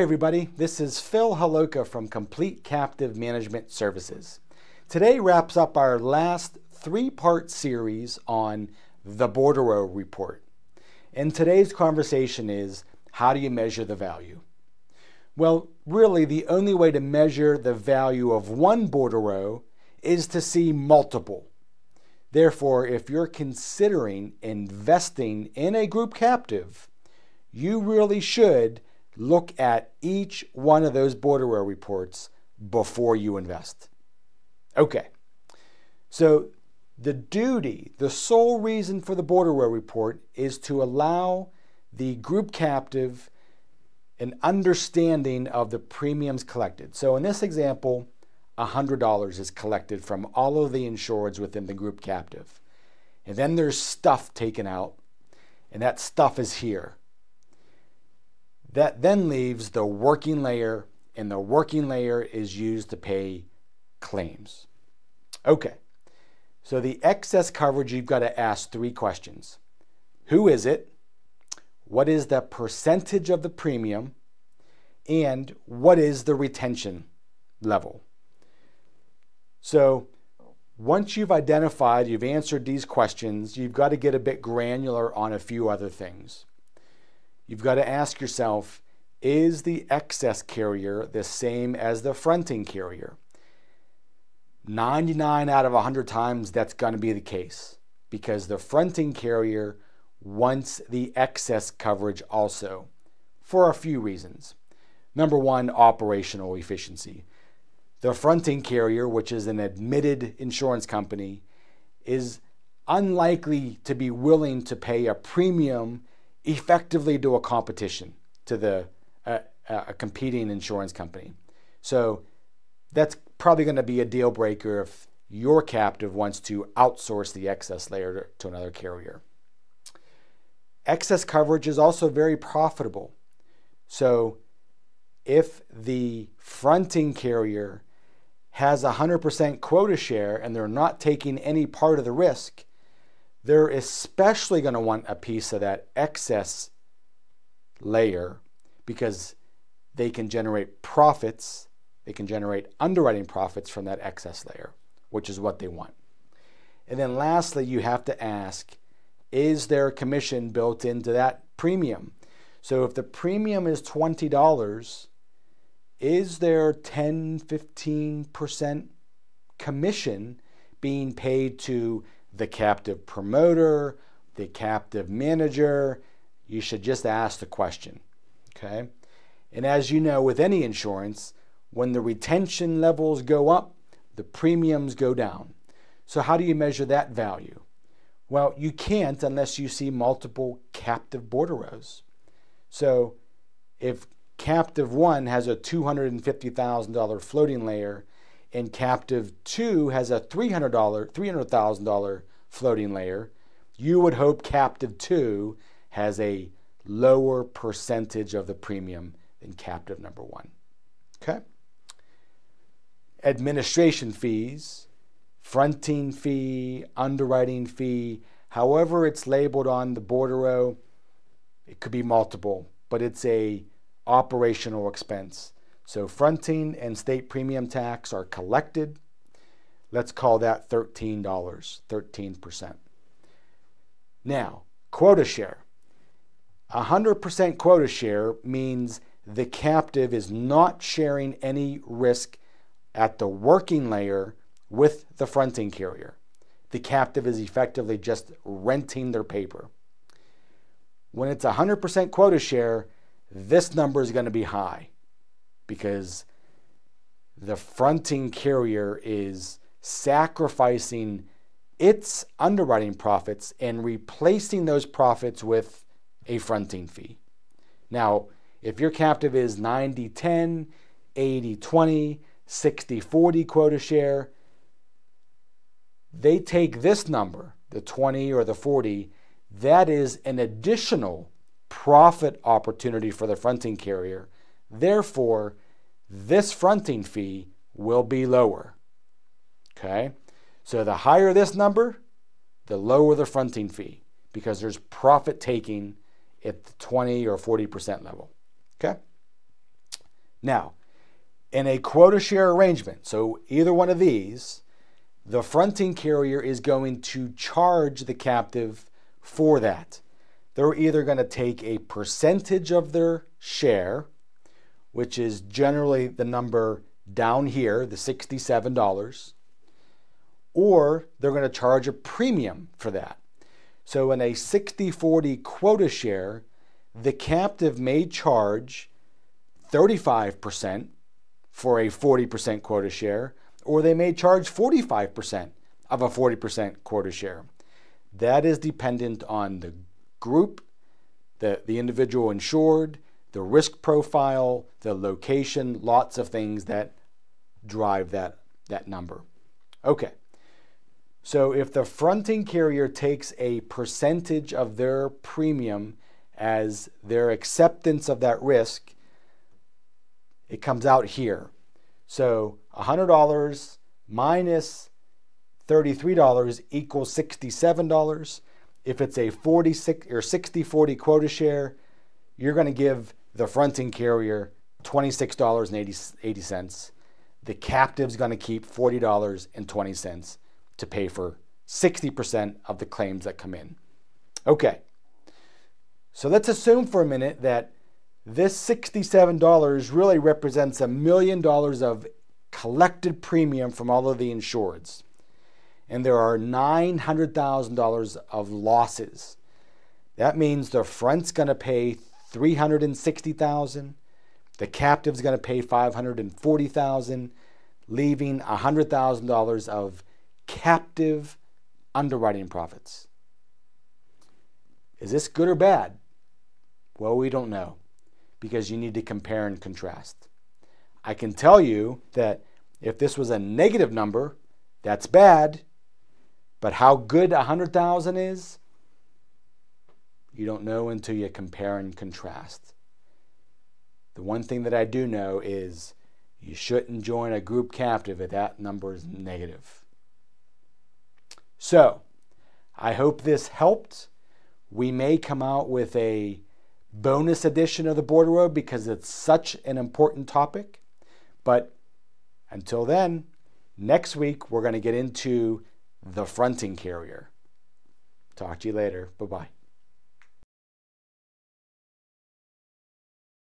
Hey everybody, this is Phil Haloka from Complete Captive Management Services. Today wraps up our last three-part series on the Bordereau Report. And today's conversation is, how do you measure the value? Well, really the only way to measure the value of one Bordereau is to see multiple. Therefore, if you're considering investing in a group captive, you really should look at each one of those Bordereau reports before you invest. Okay, so the duty, the sole reason for the Bordereau report is to allow the group captive an understanding of the premiums collected. So in this example, $100 is collected from all of the insureds within the group captive. And then there's stuff taken out, and that stuff is here. That then leaves the working layer, and the working layer is used to pay claims. Okay, so the excess coverage, you've got to ask three questions. Who is it? What is the percentage of the premium? And what is the retention level? So once you've identified, you've answered these questions, you've got to get a bit granular on a few other things you've got to ask yourself is the excess carrier the same as the fronting carrier? 99 out of 100 times that's going to be the case because the fronting carrier wants the excess coverage also for a few reasons. Number one, operational efficiency. The fronting carrier, which is an admitted insurance company, is unlikely to be willing to pay a premium effectively do a competition, to the uh, a competing insurance company. So that's probably going to be a deal breaker if your captive wants to outsource the excess layer to another carrier. Excess coverage is also very profitable. So if the fronting carrier has 100% quota share and they're not taking any part of the risk, they're especially going to want a piece of that excess layer because they can generate profits, they can generate underwriting profits from that excess layer, which is what they want. And then lastly, you have to ask is there a commission built into that premium? So if the premium is $20, is there 10, 15% commission being paid to the captive promoter, the captive manager. You should just ask the question. Okay? And as you know, with any insurance, when the retention levels go up, the premiums go down. So, how do you measure that value? Well, you can't unless you see multiple captive bordereaux. So, if captive one has a $250,000 floating layer and captive 2 has a $300, $300,000 floating layer, you would hope captive 2 has a lower percentage of the premium than captive number 1. Okay? Administration fees, fronting fee, underwriting fee, however it's labeled on the bordereau, it could be multiple, but it's a operational expense. So fronting and state premium tax are collected. Let's call that $13, 13%. Now, quota share. 100% quota share means the captive is not sharing any risk at the working layer with the fronting carrier. The captive is effectively just renting their paper. When it's 100% quota share, this number is going to be high because the fronting carrier is sacrificing its underwriting profits and replacing those profits with a fronting fee. Now, if your captive is 90 10, 80 20, 60 40 quota share, they take this number, the 20 or the 40, that is an additional profit opportunity for the fronting carrier Therefore, this fronting fee will be lower. Okay? So the higher this number, the lower the fronting fee because there's profit taking at the 20 or 40% level. Okay? Now, in a quota share arrangement, so either one of these, the fronting carrier is going to charge the captive for that. They're either going to take a percentage of their share, which is generally the number down here, the $67, or they're going to charge a premium for that. So in a 60 40 quota share, the captive may charge 35% for a 40% quota share, or they may charge 45% of a 40% quota share. That is dependent on the group, the, the individual insured, the risk profile, the location, lots of things that drive that, that number. Okay. So if the fronting carrier takes a percentage of their premium as their acceptance of that risk, it comes out here. So $100 minus $33 equals $67. If it's a 46 or 60 40 quota share, you're going to give the fronting carrier $26.80. The captive's going to keep $40.20 to pay for 60% of the claims that come in. Okay, so let's assume for a minute that this $67 really represents a million dollars of collected premium from all of the insureds. And there are $900,000 of losses. That means the front's going to pay 360,000, the captive's going to pay 540,000, leaving $100,000 of captive underwriting profits. Is this good or bad? Well, we don't know because you need to compare and contrast. I can tell you that if this was a negative number, that's bad. But how good 100,000 is, you don't know until you compare and contrast. The one thing that I do know is you shouldn't join a group captive if that number is negative. So, I hope this helped. We may come out with a bonus edition of the Bordereau because it's such an important topic. But until then, next week we're going to get into the fronting carrier. Talk to you later. Bye bye.